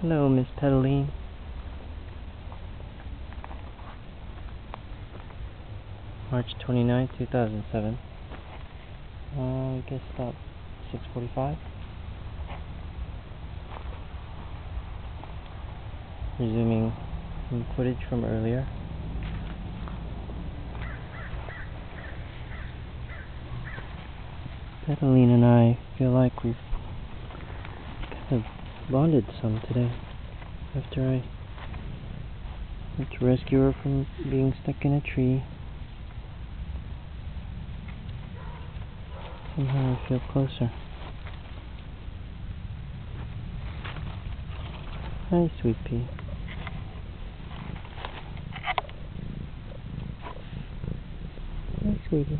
Hello, Miss Petaline. March 29, 2007. Uh, I guess about 6.45. Resuming some footage from earlier. Petaline and I feel like we've bonded some today after I went to rescue her from being stuck in a tree. Somehow I feel closer. Hi, sweet pea. Hi, sweetie.